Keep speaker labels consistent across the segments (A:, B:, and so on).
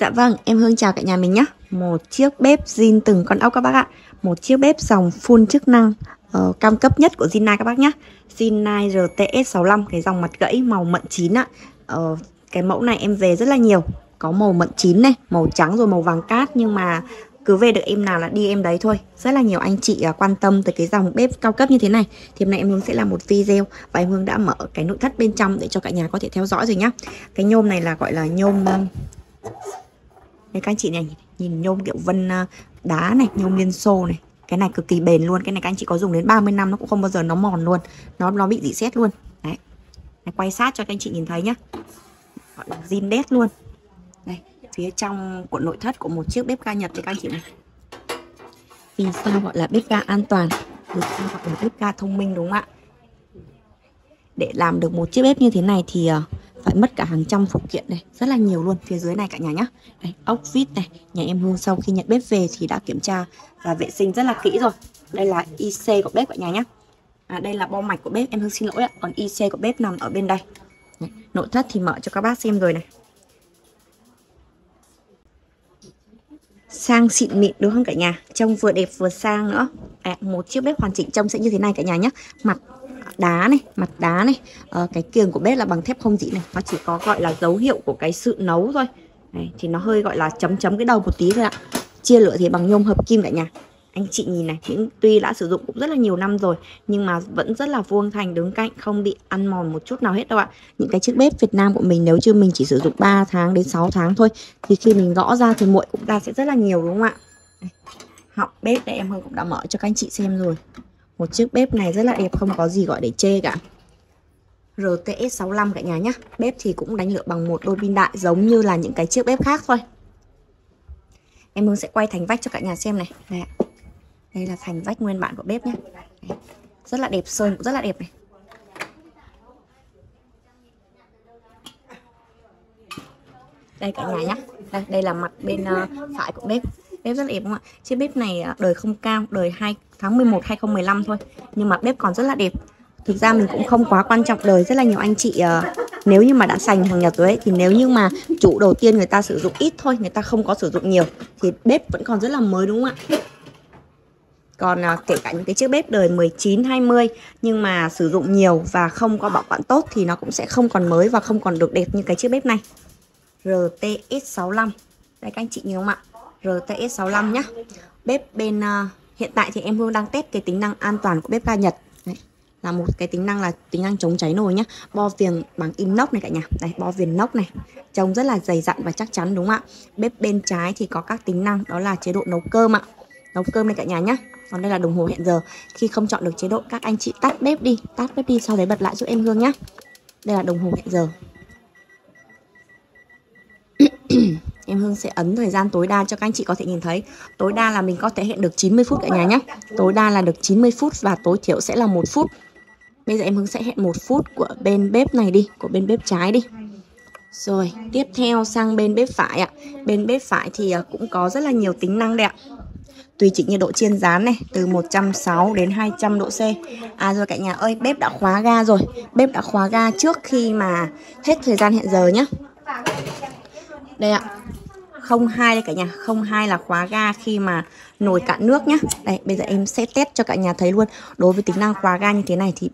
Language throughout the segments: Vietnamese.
A: Dạ vâng, em Hương chào cả nhà mình nhé. Một chiếc bếp zin từng con ốc các bác ạ. Một chiếc bếp dòng full chức năng ờ, uh, Cao cấp nhất của Zinai các bác nhé. Zinai RTS65 Cái dòng mặt gãy màu mận chín ạ. Uh, Cái mẫu này em về rất là nhiều. Có màu mận chín này, màu trắng rồi màu vàng cát Nhưng mà cứ về được em nào là đi em đấy thôi. Rất là nhiều anh chị uh, quan tâm tới cái dòng bếp cao cấp như thế này. Thì hôm nay em Hương sẽ làm một video Và em Hương đã mở cái nội thất bên trong Để cho cả nhà có thể theo dõi rồi nhá. Cái nhôm này là gọi là nhôm đây các anh chị này nhìn nhôm kiểu vân à, đá này, nhôm liên xô này. Cái này cực kỳ bền luôn, cái này các anh chị có dùng đến 30 năm nó cũng không bao giờ nó mòn luôn. Nó nó bị dị xét luôn. Đấy. Này, quay sát cho các anh chị nhìn thấy nhá. Gọi là zin đét luôn. Đây, phía trong của nội thất của một chiếc bếp ga Nhật thì các anh chị này. Vì sao gọi là bếp ga an toàn? được sao gọi là bếp ga thông minh đúng không ạ? Để làm được một chiếc bếp như thế này thì uh, phải mất cả hàng trăm phụ kiện này rất là nhiều luôn phía dưới này cả nhà nhá. Đây ốc vít này nhà em Hương sau khi nhận bếp về thì đã kiểm tra và vệ sinh rất là kỹ rồi. Đây là IC của bếp cả nhà nhá. À, đây là bo mạch của bếp em Hương xin lỗi ạ. Còn IC của bếp nằm ở bên đây. Nội thất thì mở cho các bác xem rồi này. Sang xịn mịn đúng không cả nhà? Trông vừa đẹp vừa sang nữa. À, một chiếc bếp hoàn chỉnh trông sẽ như thế này cả nhà nhé mặt đá này mặt đá này. À, cái kiềng của bếp là bằng thép không dỉ này. Nó chỉ có gọi là dấu hiệu của cái sự nấu thôi. Này, thì nó hơi gọi là chấm chấm cái đầu một tí thôi ạ. Chia lửa thì bằng nhôm hợp kim cả nhà. Anh chị nhìn này những tuy đã sử dụng cũng rất là nhiều năm rồi nhưng mà vẫn rất là vuông thành đứng cạnh không bị ăn mòn một chút nào hết đâu ạ. Những cái chiếc bếp Việt Nam của mình nếu chưa mình chỉ sử dụng 3 tháng đến 6 tháng thôi thì khi mình gõ ra thì muội cũng ra sẽ rất là nhiều đúng không ạ? Họng bếp đây em cũng đã mở cho các anh chị xem rồi một chiếc bếp này rất là đẹp không có gì gọi để chê cả. RTS 65 cả nhà nhé Bếp thì cũng đánh lửa bằng một đôi pin đại giống như là những cái chiếc bếp khác thôi. Em Hương sẽ quay thành vách cho cả nhà xem này. Đây, đây là thành vách nguyên bản của bếp nhé Rất là đẹp, sơn cũng rất là đẹp này. Đây cả nhà nhé Đây, đây là mặt bên uh, phải của bếp. Bếp rất là đẹp không ạ? Chiếc bếp này à, đời không cao, đời 2 tháng 11 2015 thôi. Nhưng mà bếp còn rất là đẹp. Thực ra mình cũng không quá quan trọng đời. Rất là nhiều anh chị uh, nếu như mà đã sành hàng Nhật rồi ấy thì nếu như mà chủ đầu tiên người ta sử dụng ít thôi người ta không có sử dụng nhiều thì bếp vẫn còn rất là mới đúng không ạ? Còn uh, kể cả những cái chiếc bếp đời 19 20 nhưng mà sử dụng nhiều và không có bảo quản tốt thì nó cũng sẽ không còn mới và không còn được đẹp như cái chiếc bếp này. RTS 65 đây các anh chị nhìn không ạ? RTS 65 nhé. bếp bên uh, Hiện tại thì em Hương đang test cái tính năng an toàn của bếp ga Nhật. Đấy, là một cái tính năng là tính năng chống cháy nồi nhá. Bo viền bằng inox này cả nhà. Đây bo viền nóc này. Trông rất là dày dặn và chắc chắn đúng không ạ? Bếp bên trái thì có các tính năng đó là chế độ nấu cơm ạ. Nấu cơm này cả nhà nhá. Còn đây là đồng hồ hẹn giờ. Khi không chọn được chế độ các anh chị tắt bếp đi. Tắt bếp đi sau đấy bật lại giúp em Hương nhá. Đây là đồng hồ hẹn giờ. Em Hương sẽ ấn thời gian tối đa cho các anh chị có thể nhìn thấy. Tối đa là mình có thể hẹn được 90 phút cả nhà nhé. Tối đa là được 90 phút và tối thiểu sẽ là một phút. Bây giờ em Hương sẽ hẹn một phút của bên bếp này đi, của bên bếp trái đi. Rồi, tiếp theo sang bên bếp phải ạ. Bên bếp phải thì à, cũng có rất là nhiều tính năng đẹp tùy chỉnh nhiệt độ chiên rán này, từ 160 đến 200 độ C. À rồi cả nhà ơi, bếp đã khóa ga rồi. Bếp đã khóa ga trước khi mà hết thời gian hẹn giờ nhé đây ạ. 02 đây cả nhà. 02 là khóa ga khi mà nồi cạn nước nhá. Đây, bây giờ em sẽ test cho cả nhà thấy luôn. Đối với tính năng khóa ga như thế này thì,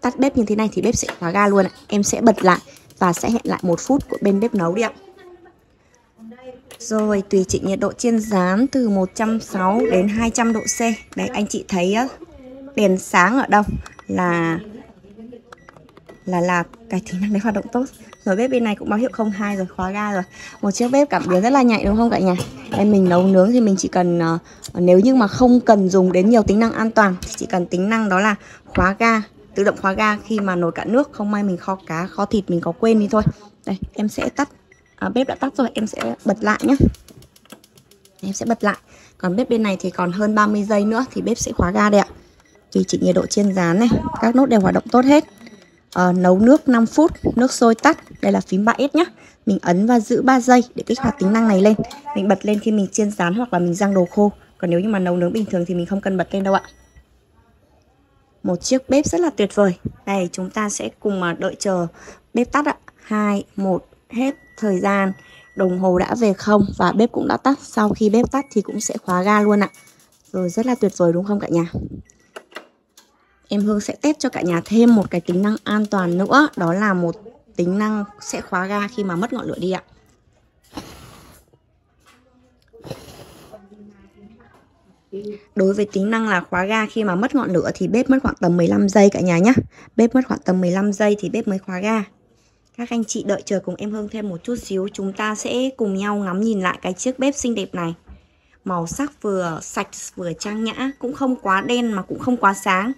A: Tắt bếp như thế này thì bếp sẽ khóa ga luôn ạ. Em sẽ bật lại và sẽ hẹn lại một phút của bên bếp nấu đi ạ. Rồi, tùy chỉnh nhiệt độ chiên rán từ 160 đến 200 độ C. Đấy anh chị thấy đèn sáng ở đâu là là làm. Cái tính năng đấy hoạt động tốt. Rồi bếp bên này cũng báo hiệu 02 rồi khóa ga rồi. Một chiếc bếp cảm biến rất là nhạy đúng không cả nhà? Em mình nấu nướng thì mình chỉ cần uh, nếu như mà không cần dùng đến nhiều tính năng an toàn thì chỉ cần tính năng đó là khóa ga tự động khóa ga khi mà nồi cạn nước. Không may mình kho cá kho thịt mình có quên đi thôi. Đây em sẽ tắt à, bếp đã tắt rồi em sẽ bật lại nhé em sẽ bật lại. Còn bếp bên này thì còn hơn 30 giây nữa thì bếp sẽ khóa ga đây ạ. Tùy chỉnh nhiệt độ chiên rán này. Các nốt đều hoạt động tốt hết uh, nấu nước 5 phút, nước sôi tắt. Đây là phím 3S nhá. Mình ấn và giữ 3 giây để kích hoạt tính năng này lên. Mình bật lên khi mình chiên rán hoặc là mình rang đồ khô. Còn nếu như mà nấu nướng bình thường thì mình không cần bật lên đâu ạ. Một chiếc bếp rất là tuyệt vời. Đây chúng ta sẽ cùng mà đợi chờ bếp tắt ạ. 2 1 hết thời gian. Đồng hồ đã về không và bếp cũng đã tắt Sau khi bếp tắt thì cũng sẽ khóa ga luôn ạ Rồi rất là tuyệt vời đúng không cả nhà Em Hương sẽ test cho cả nhà thêm một cái tính năng an toàn nữa. Đó là một tính năng sẽ khóa ga khi mà mất ngọn lửa đi ạ. Đối với tính năng là khóa ga khi mà mất ngọn lửa thì bếp mất khoảng tầm 15 giây cả nhà nhé Bếp mất khoảng tầm 15 giây thì bếp mới khóa ga. Các anh chị đợi chờ cùng em Hương thêm một chút xíu. Chúng ta sẽ cùng nhau ngắm nhìn lại cái chiếc bếp xinh đẹp này. Màu sắc vừa sạch, vừa trang nhã, Cũng không quá đen mà cũng không quá sáng.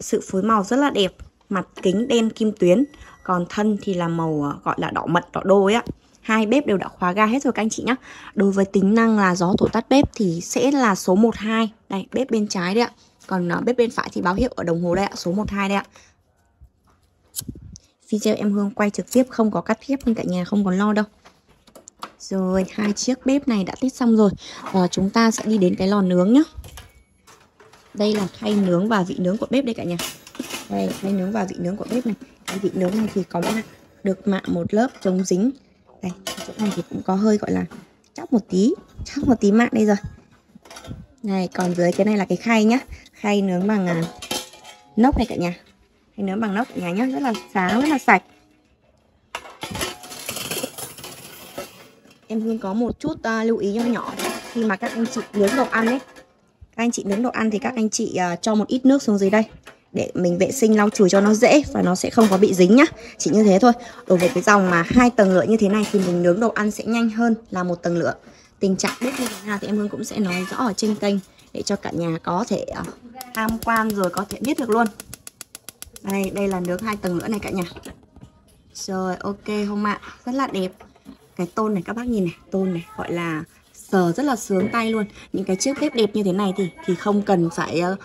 A: Sự phối màu rất là đẹp. Mặt kính đen kim tuyến Còn thân thì là màu ờ, gọi là đỏ mật đỏ đôi á hai bếp đều đã khóa ga hết rồi các anh chị nhé Đối với tính năng là gió thổi tắt bếp thì sẽ là số 12 Đây bếp bên trái đấy ạ. Còn uh, bếp bên phải thì báo hiệu ở đồng hồ đây ạ Số 12 đây ạ. Video em Hương quay trực tiếp không có cắt ghép nên cả nhà không còn lo đâu. Rồi hai chiếc bếp này đã test xong rồi. Và chúng ta sẽ đi đến cái lò nướng nhá. Đây là khay nướng và vị nướng của bếp đây cả nhà. Đây khay nướng và vị nướng của bếp này. Cái vị nướng này thì có được mạ một lớp chống dính. Đây chỗ này thì cũng có hơi gọi là chóc một tí chóc một tí mạ đây rồi. Này còn dưới cái này là cái khay nhá. Khay nướng bằng à, nóc này cả nhà. Khay nướng bằng nóc cả nhà nhá rất là sáng rất là sạch. Em Hương có một chút uh, lưu ý nho nhỏ. Khi mà các anh chị nướng đồ ăn ấy các anh chị nướng đồ ăn thì các anh chị uh, cho một ít nước xuống dưới đây để mình vệ sinh lau chùi cho nó dễ và nó sẽ không có bị dính nhá. Chỉ như thế thôi. Đối với cái dòng mà hai tầng lửa như thế này thì mình nướng đồ ăn sẽ nhanh hơn là một tầng lửa. Tình trạng bếp như thế nào thì em Hương cũng sẽ nói rõ ở trên kênh để cho cả nhà có thể uh, tham quan rồi có thể biết được luôn. Đây đây là nướng hai tầng lửa này cả nhà. Rồi ok không ạ. Rất là đẹp. Cái tôn này các bác nhìn này tôn này gọi là sờ rất là sướng tay luôn. Những cái chiếc bếp đẹp như thế này thì thì không cần phải uh,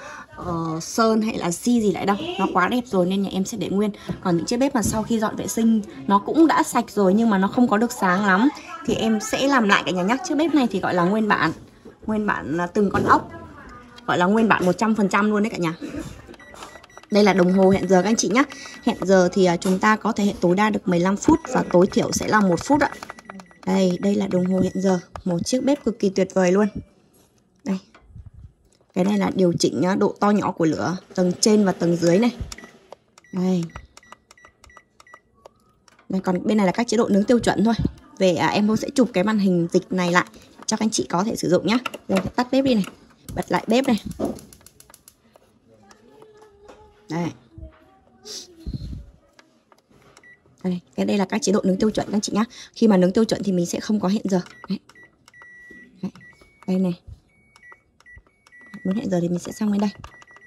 A: uh, sơn hay là xi gì lại đâu. Nó quá đẹp rồi nên nhà em sẽ để nguyên. Còn những chiếc bếp mà sau khi dọn vệ sinh nó cũng đã sạch rồi nhưng mà nó không có được sáng lắm thì em sẽ làm lại cả nhà nhắc chiếc bếp này thì gọi là nguyên bản. Nguyên bản từng con ốc. Gọi là nguyên bản 100% luôn đấy cả nhà. Đây là đồng hồ hẹn giờ các anh chị nhé Hẹn giờ thì à, chúng ta có thể hẹn tối đa được 15 phút Và tối thiểu sẽ là một phút ạ. Đây, đây là đồng hồ hẹn giờ. Một chiếc bếp cực kỳ tuyệt vời luôn. Đây. Cái này là điều chỉnh à, độ to nhỏ của lửa tầng trên và tầng dưới này. Đây. Đây còn bên này là các chế độ nướng tiêu chuẩn thôi. Về à, em sẽ chụp cái màn hình dịch này lại cho các anh chị có thể sử dụng nhé rồi tắt bếp đi này. Bật lại bếp này. Đây. Đây cái đây là các chế độ nướng tiêu chuẩn các anh chị nhá. khi mà nướng tiêu chuẩn thì mình sẽ không có hẹn giờ. Đấy đây này. Muốn hẹn giờ thì mình sẽ xong bên đây.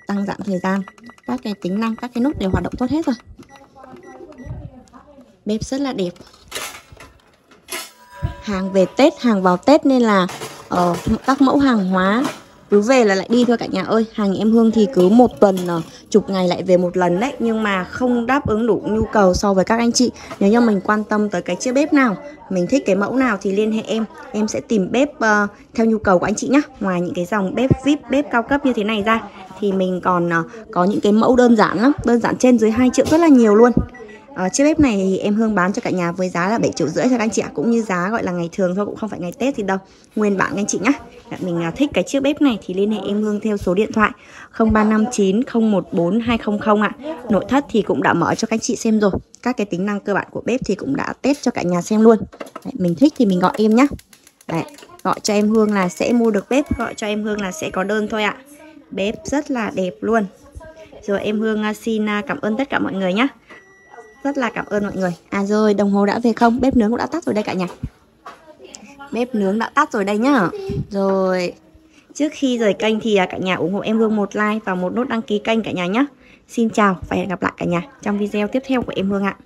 A: Tăng giảm thời gian. Các cái tính năng các cái nút đều hoạt động tốt hết rồi. Bếp rất là đẹp. Hàng về Tết hàng vào Tết nên là uh, các mẫu hàng hóa cứ về là lại đi thôi cả nhà ơi. Hàng em hương thì cứ một tuần ờ, chục ngày lại về một lần đấy. Nhưng mà không đáp ứng đủ nhu cầu so với các anh chị. Nếu như mình quan tâm tới cái chiếc bếp nào mình thích cái mẫu nào thì liên hệ em. Em sẽ tìm bếp uh, theo nhu cầu của anh chị nhé ngoài những cái dòng bếp vip bếp cao cấp như thế này ra thì mình còn uh, có những cái mẫu đơn giản lắm. Đơn giản trên dưới 2 triệu rất là nhiều luôn. À, chiếc bếp này thì em Hương bán cho cả nhà với giá là 7 triệu rưỡi cho các anh chị ạ. Cũng như giá gọi là ngày thường thôi cũng không phải ngày Tết thì đâu. Nguyên bản các anh chị nhá. Dạ, mình à, thích cái chiếc bếp này thì liên hệ em Hương theo số điện thoại 0359 014 200 ạ. Nội thất thì cũng đã mở cho các anh chị xem rồi. Các cái tính năng cơ bản của bếp thì cũng đã test cho cả nhà xem luôn. Đấy, Mình thích thì mình gọi em nhá. Đấy, Gọi cho em Hương là sẽ mua được bếp Gọi cho em Hương là sẽ có đơn thôi ạ. Bếp rất là đẹp luôn. Rồi em Hương à, xin à, cảm ơn tất cả mọi người nhé rất là cảm ơn mọi người. À rồi, đồng hồ đã về không? Bếp nướng cũng đã tắt rồi đây cả nhà. Bếp nướng đã tắt rồi đây nhá. Rồi, Trước khi rời kênh thì à, cả nhà ủng hộ em Hương một like và một nút đăng ký kênh cả nhà nhé Xin chào và hẹn gặp lại cả nhà trong video tiếp theo của em Hương ạ.